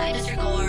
I just recorded.